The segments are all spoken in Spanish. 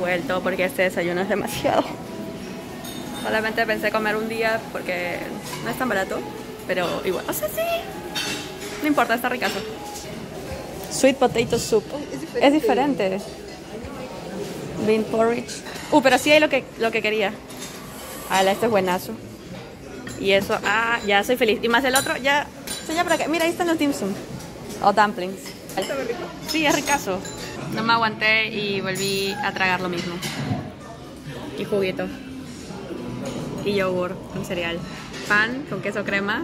revuelto porque este desayuno es demasiado. Solamente pensé comer un día porque no es tan barato, pero igual. O sea, sí. No importa, está ricazo. Sweet potato soup. Es diferente. Bean porridge. Uh, pero sí hay lo que, lo que quería. Ah, este es buenazo. Y eso, ah, ya soy feliz. Y más el otro, ya. Ya para qué. Mira, ahí están los dim sum. O dumplings. ¿Está rico? Sí, es ricazo. No me aguanté y volví a tragar lo mismo. Y juguito. Y yogur con cereal. Pan con queso crema.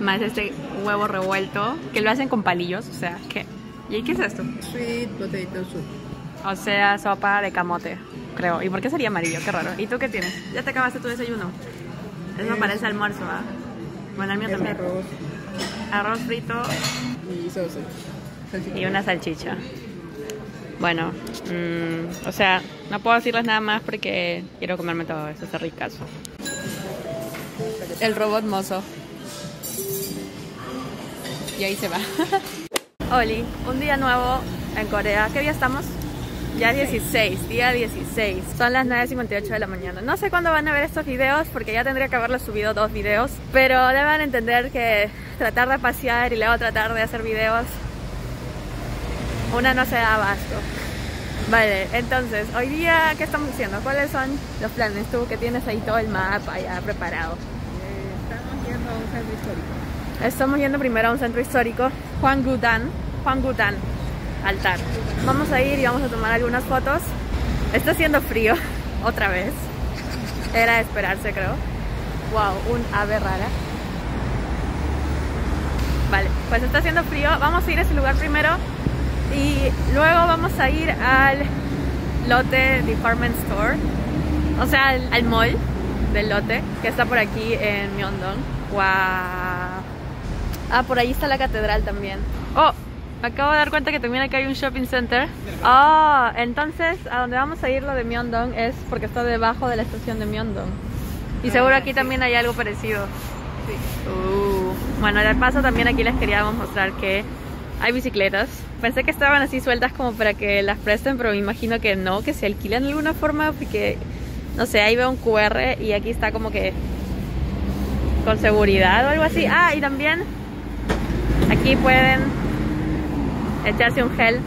Más este huevo revuelto. Que lo hacen con palillos. O sea, ¿qué? ¿Y qué es esto? Sweet potato soup. O sea, sopa de camote, creo. ¿Y por qué sería amarillo? Qué raro. ¿Y tú qué tienes? ¿Ya te acabaste tu desayuno? Eso Eh, parece almuerzo, ¿ah? Bueno, el mío también. arroz Arroz frito y salsa. Y una salchicha. Bueno, mm, o sea, no puedo decirles nada más porque quiero comerme todo eso, está ricazo. El robot mozo. Y ahí se va. Oli, un día nuevo en Corea. ¿Qué día estamos? Ya 16, día 16. Son las 9.58 de la mañana. No sé cuándo van a ver estos videos porque ya tendría que haberles subido dos videos. Pero deben entender que tratar de pasear y luego tratar de hacer videos, una no se da abasto. Vale, entonces, hoy día, ¿qué estamos haciendo? ¿Cuáles son los planes? Tú que tienes ahí todo el mapa ya preparado. Eh, estamos yendo a un centro histórico. Estamos yendo primero a un centro histórico, Juan Gudan, Juan Gudan, altar. Vamos a ir y vamos a tomar algunas fotos. Está haciendo frío, otra vez. Era de esperarse, creo. Wow, un ave rara. Vale, pues está haciendo frío. Vamos a ir a ese lugar primero y luego vamos a ir al Lotte Department Store, o sea, al, al mall del Lotte que está por aquí en Myeongdong. Wow. Ah, por ahí está la catedral también. Oh, me acabo de dar cuenta que también acá hay un shopping center. Ah, entonces a donde vamos a ir lo de Myeongdong es porque está debajo de la estación de Myeongdong. Y seguro aquí también hay algo parecido. Uh, bueno, de paso también aquí les queríamos mostrar que hay bicicletas. Pensé que estaban así sueltas como para que las presten, pero me imagino que no, que se alquilan de alguna forma porque, no sé, ahí veo un QR y aquí está como que con seguridad o algo así. Ah, y también aquí pueden echarse un gel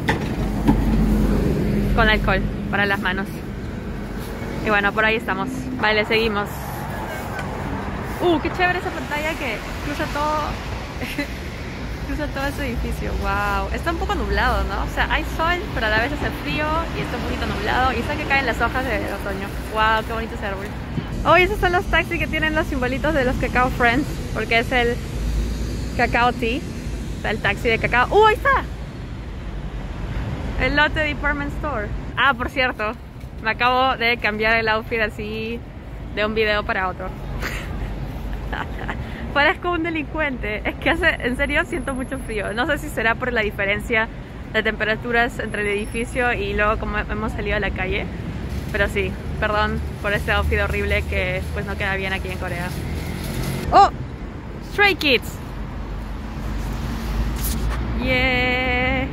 con alcohol para las manos. Y bueno, por ahí estamos. Vale, seguimos. Uh, qué chévere esa pantalla que cruza todo. cruza todo ese edificio. Wow. Está un poco nublado, ¿no? O sea, hay sol, pero a la vez hace frío y está un poquito nublado. Y está que caen las hojas de otoño. Wow, qué bonito ese árbol. Oh, y esos son los taxis que tienen los simbolitos de los Cacao Friends. Porque es el Cacao Tea. Está el taxi de cacao. ¡Uh, ahí está! El Lotte Department Store. Ah, por cierto, me acabo de cambiar el outfit así de un video para otro. Parezco un delincuente. Es que hace, en serio siento mucho frío. No sé si será por la diferencia de temperaturas entre el edificio y luego como hemos salido a la calle. Pero sí, perdón por este outfit horrible que pues no queda bien aquí en Corea. ¡Oh! Stray Kids. Yeah.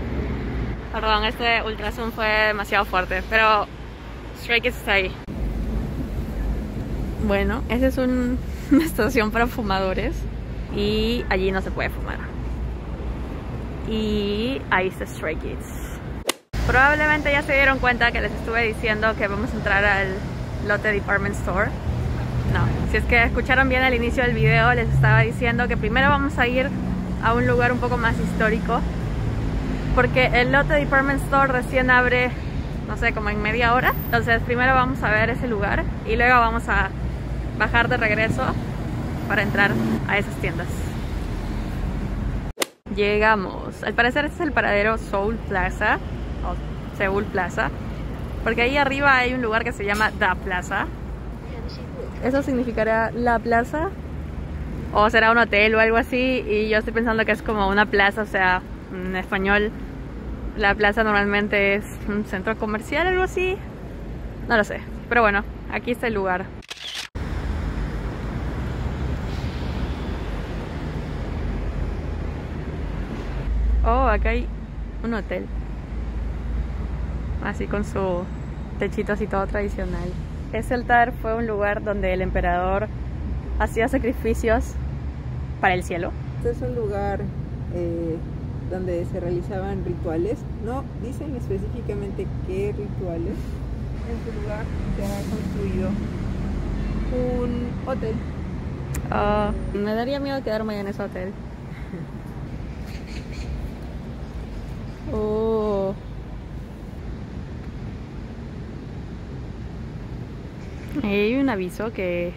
Perdón, este ultrazoom fue demasiado fuerte, pero Stray Kids está ahí. Bueno, esa es un- una estación para fumadores y allí no se puede fumar. Y ahí está Stray Kids. Probablemente ya se dieron cuenta que les estuve diciendo que vamos a entrar al Lotte Department Store. No, si es que escucharon bien al inicio del video, les estaba diciendo que primero vamos a ir a un lugar un poco más histórico. Porque el Lotte Department Store recién abre, no sé, como en media hora. Entonces primero vamos a ver ese lugar y luego vamos a bajar de regreso para entrar a esas tiendas. Llegamos. Al parecer este es el paradero Seoul Plaza o Seoul Plaza. Porque ahí arriba hay un lugar que se llama Da Plaza. ¿Eso significará la plaza? O será un hotel o algo así. Y yo estoy pensando que es como una plaza, o sea, en español la plaza normalmente es un centro comercial, algo así. No lo sé. Pero bueno, aquí está el lugar. Oh, acá hay un hotel. Así con su techitos y todo tradicional. Ese altar fue un lugar donde el emperador hacía sacrificios para el cielo. Este es un lugar eh, donde se realizaban rituales. No dicen específicamente qué rituales. En su lugar se ha construido un hotel. Ah, me daría miedo quedarme en ese hotel. Oh. Ahí hay un aviso que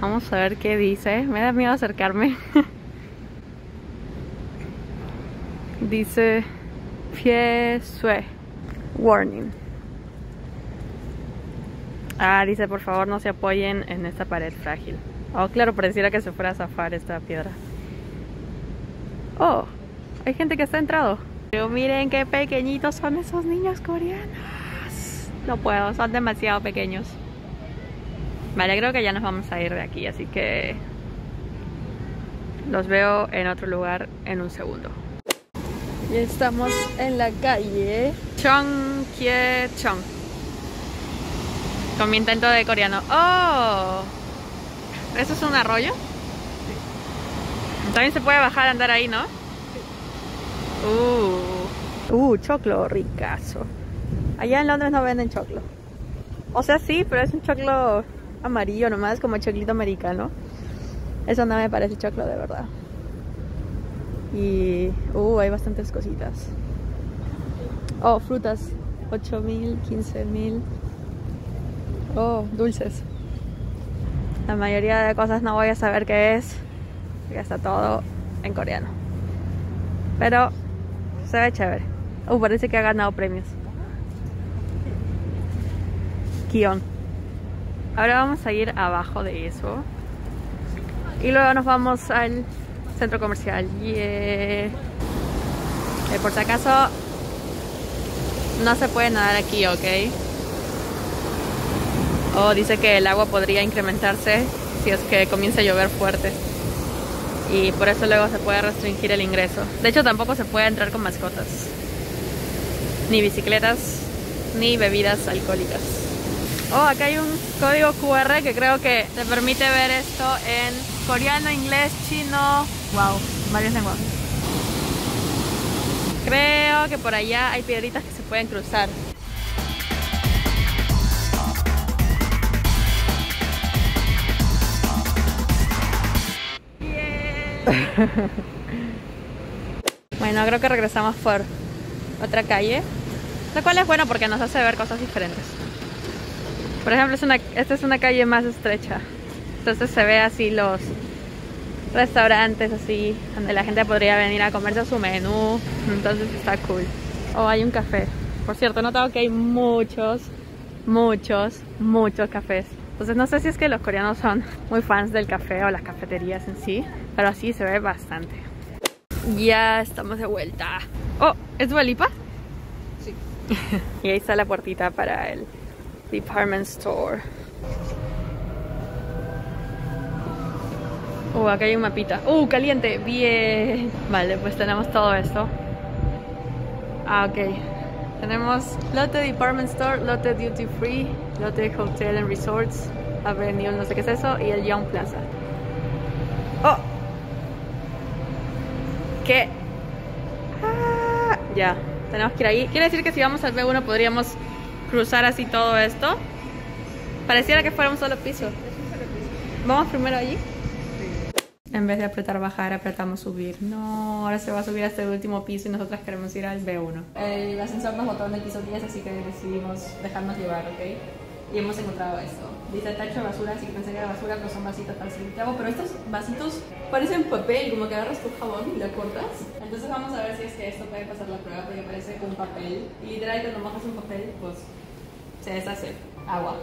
vamos a ver qué dice. Me da miedo acercarme. dice Pie Sue Warning. Ah, dice por favor no se apoyen en esta pared frágil. Oh, claro, pareciera que se fuera a zafar esta piedra. Oh, hay gente que está entrado. Pero miren qué pequeñitos son esos niños coreanos. No puedo, son demasiado pequeños. Vale, creo que ya nos vamos a ir de aquí, así que los veo en otro lugar en un segundo. Y estamos en la calle Chongkyecheon. Con mi intento de coreano. ¡Oh! ¿Eso es un arroyo? También se puede bajar a andar ahí, ¿no? Uh, uh, choclo ricazo. Allá en Londres no venden choclo. O sea, sí, pero es un choclo amarillo nomás, como choclito americano. Eso no me parece choclo de verdad. Y, uh, hay bastantes cositas. Oh, frutas. 8000, 15000. Oh, dulces. La mayoría de cosas no voy a saber qué es. Ya está todo en coreano. Pero ve chévere. Uh, parece que ha ganado premios. Kion. Ahora vamos a ir abajo de eso. Y luego nos vamos al centro comercial. Yeah. Eh, por si acaso, no se puede nadar aquí, ¿ok? O oh, dice que el agua podría incrementarse si es que comienza a llover fuerte. Y por eso luego se puede restringir el ingreso. De hecho, tampoco se puede entrar con mascotas. Ni bicicletas, ni bebidas alcohólicas. Oh, acá hay un código QR que creo que te permite ver esto en coreano, inglés, chino. Wow, varias lenguas. Creo que por allá hay piedritas que se pueden cruzar. bueno, creo que regresamos por otra calle. Lo cual es bueno porque nos hace ver cosas diferentes. Por ejemplo, esta es una calle más estrecha. Entonces se ve así los restaurantes así, donde la gente podría venir a comerse su menú. Entonces está cool. O oh, hay un café. Por cierto, he notado que hay muchos, muchos, muchos cafés. Entonces no sé si es que los coreanos son muy fans del café o las cafeterías en sí, pero así se ve bastante. Ya estamos de vuelta. Oh, ¿es Dualipa? Sí. y ahí está la puertita para el department store. Uh, acá hay un mapita. Uh, caliente. Bien. Vale, pues tenemos todo esto. Ah, ok. Tenemos Lotte Department Store, Lotte Duty Free, Lotte Hotel and Resorts, Avenue, no sé qué es eso, y el Young Plaza. ¡Oh! ¿Qué? Ah, ya, tenemos que ir ahí. Quiere decir que si vamos al B1 podríamos cruzar así todo esto. Pareciera que fuera un solo piso. Vamos primero allí. En vez de apretar bajar, apretamos subir. No, ahora se va a subir hasta el último piso y nosotras queremos ir al B1. El ascensor nos botó en el piso 10, así que decidimos dejarnos llevar, ¿ok? Y hemos encontrado esto. Dice tacho de basura, así que pensé que era basura, pero son vasitos para clavo. Pero estos vasitos parecen papel, como que agarras tu jabón y lo cortas. Entonces vamos a ver si es que esto puede pasar la prueba, porque parece un papel. Y literal, cuando mojas un papel, pues se deshace agua.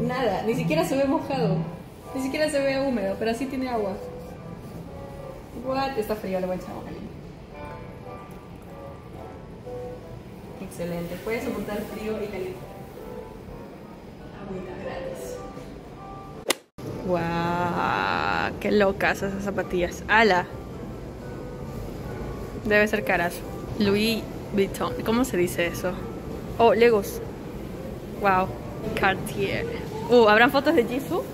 Nada, ni siquiera se ve mojado. Ni siquiera se ve húmedo, pero sí tiene agua. What? Está frío, le voy a echar agua caliente. Excelente, puede soportar frío y caliente. Agüita gratis. Wow, qué locas esas zapatillas. ¡Ala! Debe ser caras. Louis Vuitton. ¿Cómo se dice eso? Oh, Legos. Wow. Cartier. Uh, ¿habrán fotos de Jisoo?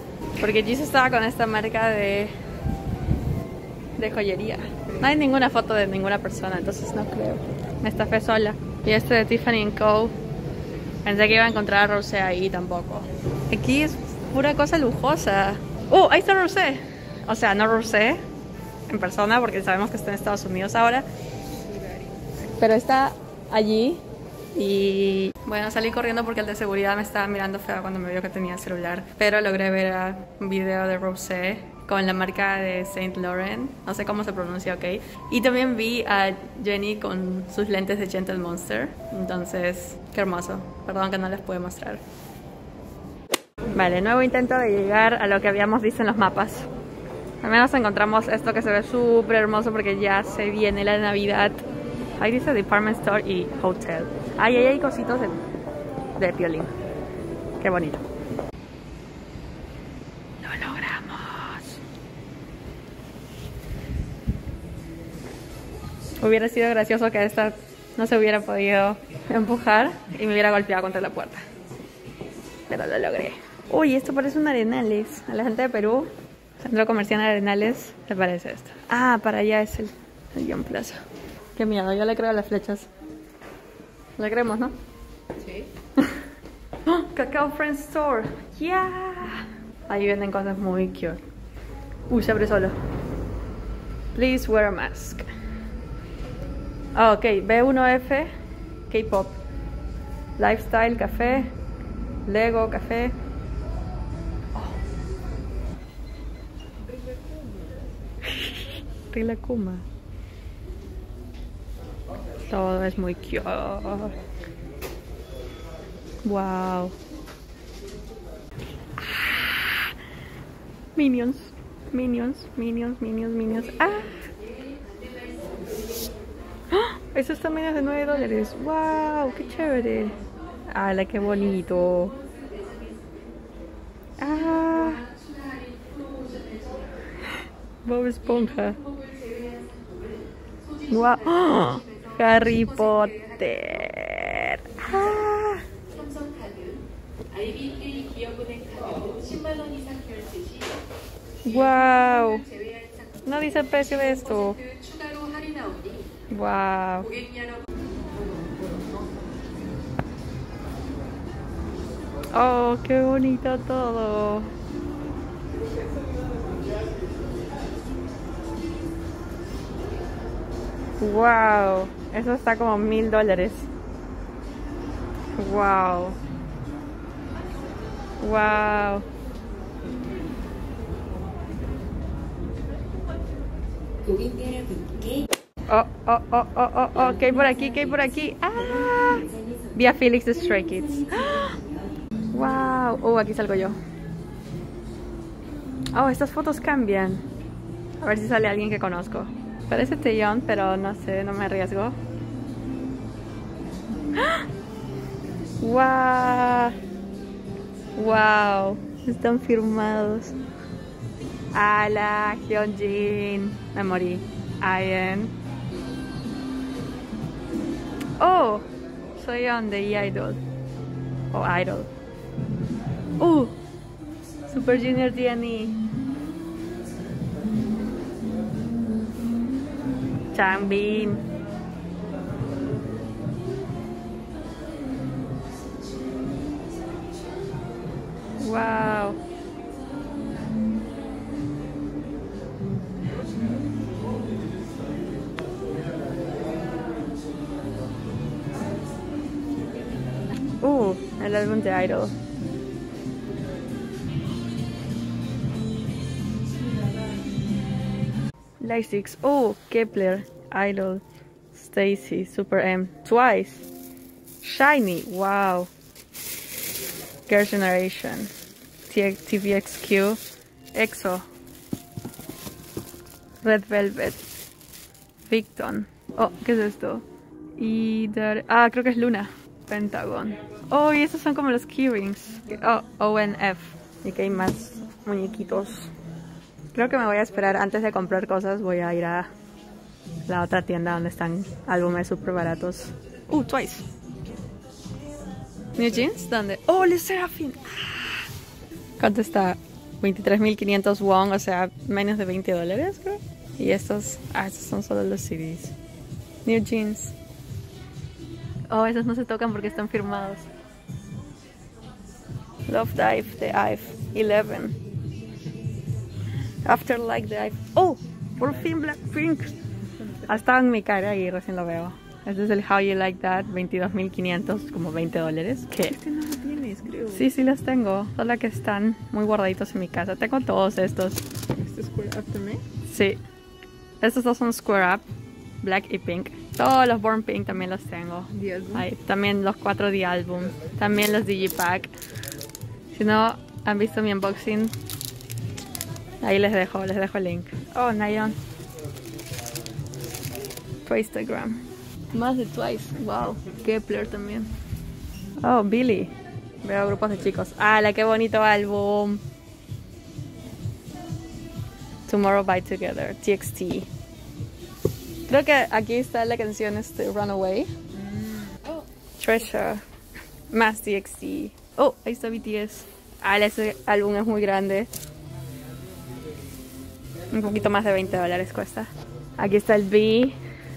Porque Jisoo estaba con esta marca de de joyería. No hay ninguna foto de ninguna persona, entonces no creo. Me estafé sola. Y este de Tiffany Co. Pensé que iba a encontrar a Rosé ahí tampoco. Aquí es pura cosa lujosa. ¡Uh! Ahí está Rosé. O sea, no Rosé en persona porque sabemos que está en Estados Unidos ahora. Pero está allí y bueno, salí corriendo porque el de seguridad me estaba mirando feo cuando me vio que tenía celular. Pero logré ver un video de Rosé con la marca de Saint Laurent, no sé cómo se pronuncia, ok. Y también vi a Jenny con sus lentes de Gentle Monster, entonces, qué hermoso. Perdón que no les pude mostrar. Vale, nuevo intento de llegar a lo que habíamos visto en los mapas. Al menos encontramos esto que se ve súper hermoso porque ya se viene la Navidad. Ahí dice Department Store y Hotel. Ahí, hay cositos de, de violín. Qué bonito. Hubiera sido gracioso que esta no se hubiera podido empujar y me hubiera golpeado contra la puerta. Pero lo logré. Uy, esto parece un Arenales. A la gente de Perú, centro comercial Arenales, le parece esto. Ah, para allá es el, el John Plaza. Qué miedo, yo le creo a las flechas. Le creemos, ¿no? Sí. ¡Oh! Cacao Friends Store. ¡Yeah! Ahí venden cosas muy cute. Uy, se abre solo. Please wear a mask. Ah, ok, B1F, K-pop. Lifestyle, café. Lego, café. Oh. Kuma. Todo es muy cute. Wow. Minions, minions, minions, minions, minions. Ah. ¡Ah! Eso está menos de 9 dólares. ¡Wow! ¡Qué chévere! ¡Hala, qué bonito! ¡Ah! Bob Esponja. ¡Wow! ¡Ah! Harry Potter. ¡Ah! ¡Wow! No dice el precio de esto. Wow. Oh, qué bonito todo. Wow, eso está como mil dólares. Wow. Wow. Oh, oh, oh, oh, oh, oh, ¿qué hay por aquí? ¿Qué hay por aquí? ¡Ah! Vía Felix de Stray Kids. ¡Wow! Oh, aquí salgo yo. Oh, estas fotos cambian. A ver si sale alguien que conozco. Parece Taeyong, pero no sé, no me arriesgo. ¡Wow! ¡Wow! Están firmados. Ala, Hyunjin. Me morí. Ian. Oh, soy on the idol. O oh, idol. Uh, Super Junior DNE. Changbin. Wow. Álbum de Idol. Lysix. Oh, Kepler. Idol. Stacy. Super M. Twice. Shiny. Wow. Girl Generation. TVXQ. EXO. Red Velvet. Victon. Oh, ¿qué es esto? Y ah, creo que es Luna. Pentagon. Oh, y estos son como los keyrings. Oh, ONF. Y que hay más muñequitos. Creo que me voy a esperar antes de comprar cosas. Voy a ir a la otra tienda donde están álbumes súper baratos. Uh, Twice. New Jeans, ¿dónde? Oh, Le Seraphim. Ah. ¿Cuánto está? 23.500 won, o sea, menos de 20 dólares, creo. Y estos, ah, estos son solo los CDs. New Jeans. Oh, esos no se tocan porque están firmados. Love Dive the Ive 11. After Like the Ive. Oh, por fin Blackpink. Ha estado en mi cara y recién lo veo. Este es el How You Like That, 22.500, como 20 dólares. ¿Qué? Este no lo tienes, creo. Sí, sí los tengo. Solo que están muy guardaditos en mi casa. Tengo todos estos. ¿Este es Square Up también? Sí. Estos dos son Square Up, Black y Pink. Todos los Born Pink también los tengo. The Album. Ahí, también los 4 de álbum. También los Digipack. Si no han visto mi unboxing, ahí les dejo, les dejo el link. Oh, Nayon. Instagram. Más de Twice. Wow. Kepler también. Oh, Billy. Veo grupos de chicos. ¡Ah, qué bonito álbum! Tomorrow by Together, TXT. Creo que aquí está la canción este, Runaway. Oh, Treasure. Más TXT. Oh, ahí está BTS. Ah, ese álbum es muy grande. Un poquito más de 20 dólares cuesta. Aquí está el B.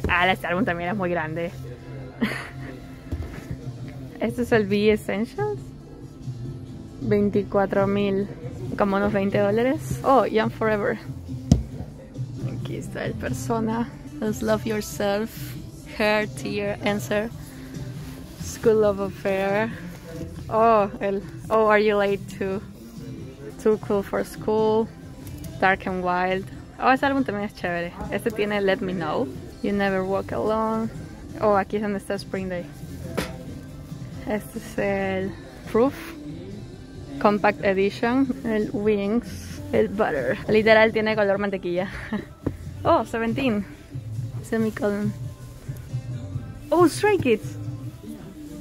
Ah, este álbum también es muy grande. Este es el B Essentials. 24 mil. Como unos 20 dólares. Oh, Young Forever. Aquí está el persona. Just Love Yourself. Hair, Tear, Answer. School of Affair. Oh, el Oh, Are You Late Too? Too Cool for School. Dark and Wild. Oh, ese álbum también es chévere. Este tiene Let Me Know. You Never Walk Alone. Oh, aquí es donde está Spring Day. Este es el Proof. Compact Edition. El Wings. El Butter. Literal tiene color mantequilla. Oh, 17. Semicolon. Oh, Stray Kids.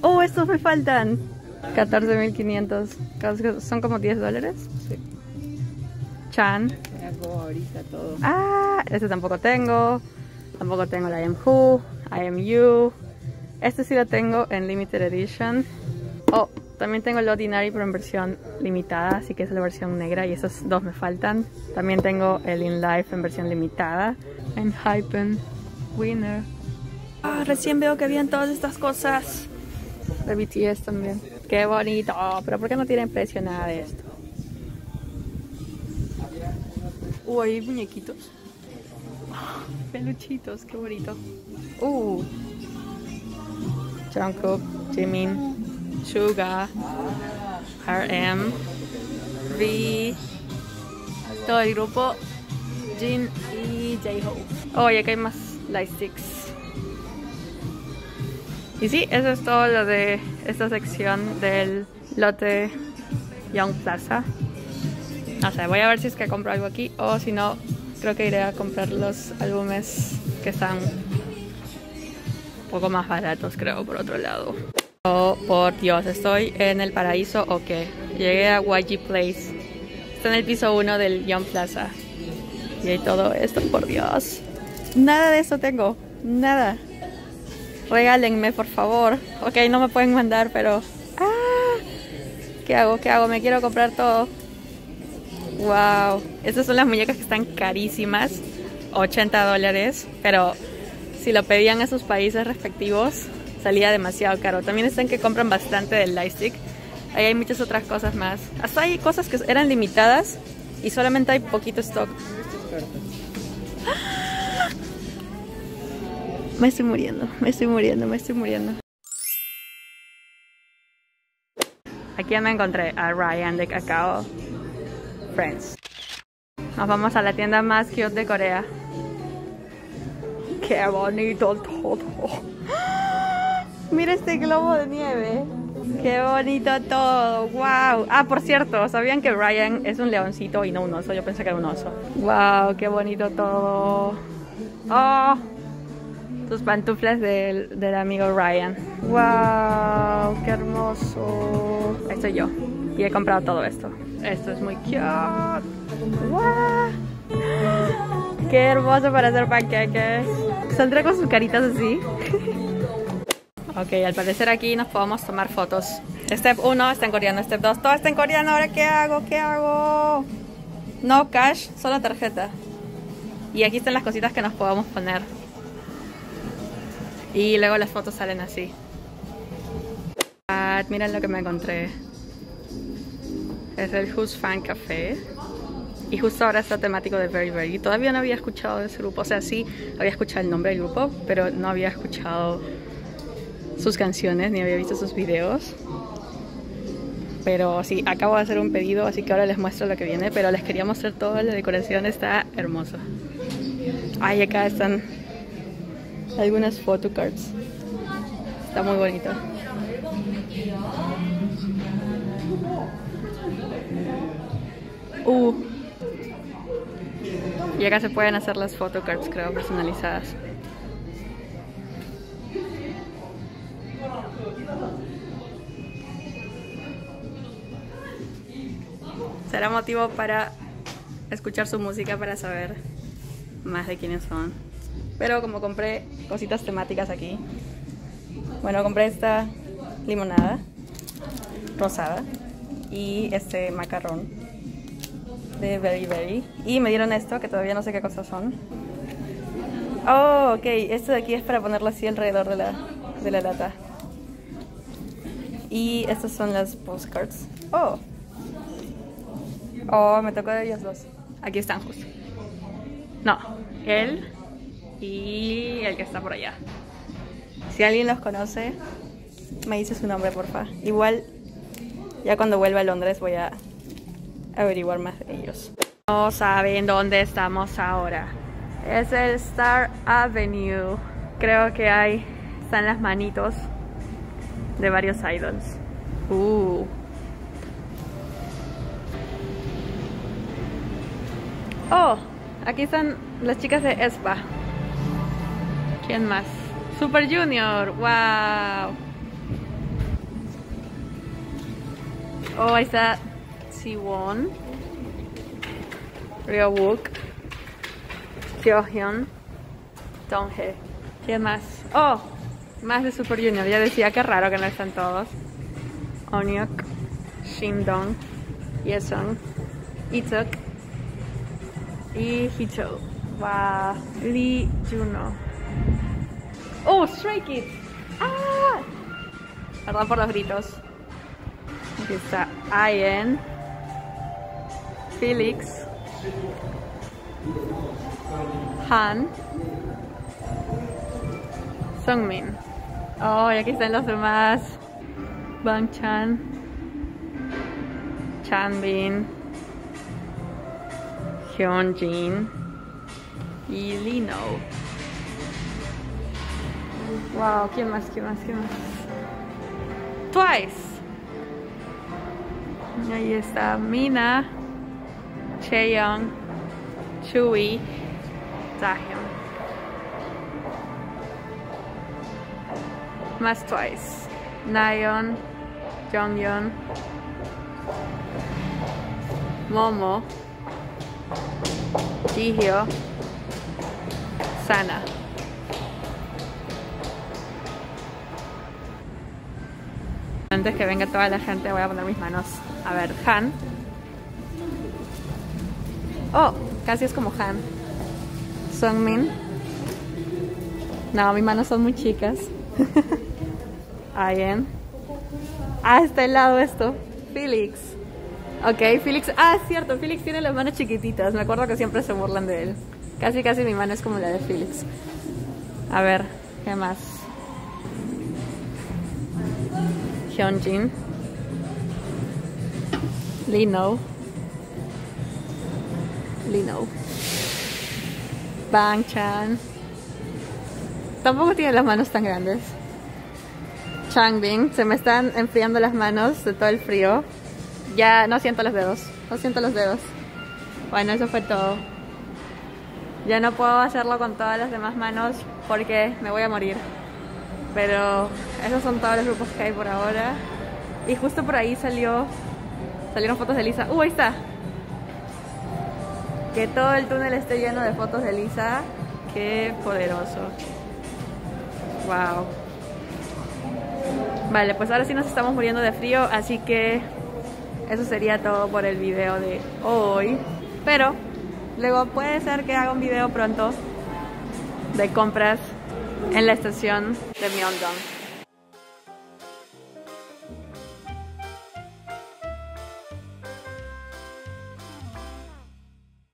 Oh, estos me faltan. 14.500. Son como 10 dólares. sí. Chan. Ahorita todo. Ah, este tampoco tengo. Tampoco tengo la I Am Who, I Am You. Este sí lo tengo en Limited Edition. Oh, también tengo el Ordinary pero en versión limitada, así que es la versión negra y esos dos me faltan. También tengo el In Life en versión limitada. En Hypen Winner. Ah, recién veo que habían todas estas cosas. De BTS también. Qué bonito. Pero ¿por qué no tienen precio nada de esto? Uh, hay muñequitos. Peluchitos, qué bonito. Uh. Jungkook, Jimin, Suga, RM, V, todo el grupo, Jin y J-Hope. Oh, y acá hay más lightsticks. Y sí, eso es todo lo de esta sección del lote Young Plaza. No sé, voy a ver si es que compro algo aquí o si no, creo que iré a comprar los álbumes que están un poco más baratos, creo, por otro lado. Oh, por Dios, ¿estoy en el paraíso o qué? Llegué a YG Place. Está en el piso 1 del Young Plaza. Y hay todo esto, por Dios. Nada de esto tengo. Nada. Regálenme, por favor. Ok, no me pueden mandar, pero... ¡Ah! ¿Qué hago? ¿Qué hago? Me quiero comprar todo. Wow. Estas son las muñecas que están carísimas. 80 dólares. Pero si lo pedían a sus países respectivos, salía demasiado caro. También están que compran bastante del lightstick. Ahí hay muchas otras cosas más. Hasta hay cosas que eran limitadas y solamente hay poquito stock. Cartas. Me estoy muriendo, me estoy muriendo, me estoy muriendo. Aquí ya me encontré a Ryan de Cacao Friends. Nos vamos a la tienda más cute de Corea. ¡Qué bonito todo! Mira este globo de nieve. ¡Qué bonito todo! ¡Wow! Ah, por cierto, ¿sabían que Ryan es un leoncito y no un oso? Yo pensé que era un oso. ¡Wow! ¡Qué bonito todo! ¡Oh! Tus pantuflas del, del amigo Ryan. ¡Wow! ¡Qué hermoso! Ahí estoy yo. Y he comprado todo esto. Esto es muy cute. ¡Wow! ¡Qué hermoso para hacer panqueques! Saldrá con sus caritas así. ok, al parecer aquí nos podemos tomar fotos. Step 1 está en coreano, step 2 todo está en coreano. Ahora, ¿qué hago? ¿Qué hago? No cash, solo tarjeta. Y aquí están las cositas que nos podemos poner. Y luego las fotos salen así. Ah, miren lo que me encontré. Es el Who's Fan Café. Y justo ahora está temático de Very Very. Todavía no había escuchado de ese grupo. O sea, sí había escuchado el nombre del grupo, pero no había escuchado sus canciones ni había visto sus videos. Pero sí, acabo de hacer un pedido, así que ahora les muestro lo que viene. Pero les quería mostrar toda la decoración, está hermoso. Ay, acá están algunas photocards. Está muy bonito. Uh. Y acá se pueden hacer las photocards, creo, personalizadas. Será motivo para escuchar su música para saber más de quiénes son. Pero como compré cositas temáticas aquí, bueno, compré esta limonada rosada y este macarrón de Very Very. Y me dieron esto, que todavía no sé qué cosas son. Oh, ok, esto de aquí es para ponerlo así alrededor de la, de la lata. Y estas son las postcards. Oh. Oh, me tocó de ellos dos. Aquí están justo. No, él y el que está por allá. Si alguien los conoce, me dice su nombre, porfa. Igual, ya cuando vuelva a Londres voy a averiguar más de ellos. No saben dónde estamos ahora. Es el Star Avenue. Creo que hay, están las manitos de varios idols. Uh. Oh, aquí están las chicas de ESPA. ¿Quién más? Super Junior, wow. Oh, ahí está Siwon, Ryowook, Seo-hyun, Donghae. ¿Quién más? Oh, más de Super Junior. Ya decía que raro que no están todos. Onyuk, Shindong, Yesung, Ituk y Hicho. Wow. Lee Juno. Oh, Stray Kids. Ah. Perdón por los gritos. Aquí está Ian. Felix. Han. Sungmin. Oh, y aquí están los demás. Bang Chan. Chanbin. Hyunjin. Y Lino. Wow, ¿quién más? ¿Quién más? ¿Quién más? Twice. Ahí está Mina. Chaeyoung, Chewy, Taehyung. Más Twice. Nayeon, Jonghyun, Momo, Jihyo, Sana. Antes que venga toda la gente voy a poner mis manos. A ver, Han. Oh, casi es como Han. Sungmin. No, mis manos son muy chicas. Ayen. Ah, está helado esto. Felix. Ok, Felix. Ah, es cierto, Felix tiene las manos chiquititas. Me acuerdo que siempre se burlan de él. Casi, casi mi mano es como la de Felix. A ver, ¿qué más? Hyunjin. Lino. Lino. Bang Chan. Tampoco tiene las manos tan grandes. Changbin. Se me están enfriando las manos de todo el frío. Ya no siento los dedos. No siento los dedos. Bueno, eso fue todo. Ya no puedo hacerlo con todas las demás manos porque me voy a morir. Pero esos son todos los grupos que hay por ahora. Y justo por ahí salió salieron fotos de Lisa. ¡Uh, ahí está! Que todo el túnel esté lleno de fotos de Lisa. Qué poderoso. Wow. Vale, pues ahora sí nos estamos muriendo de frío, así que eso sería todo por el video de hoy. Pero luego puede ser que haga un video pronto de compras en la estación de Myeongdong.